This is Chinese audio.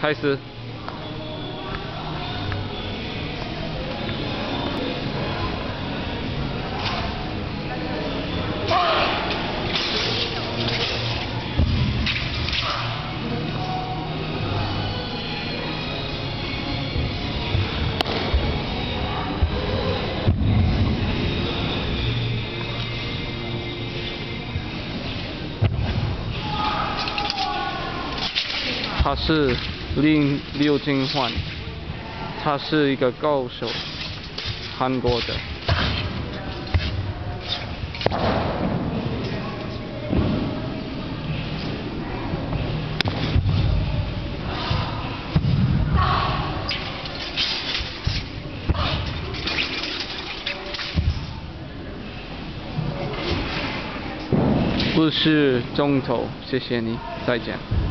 开始。他是林刘金焕，他是一个高手，韩国的。不是中头，谢谢你，再见。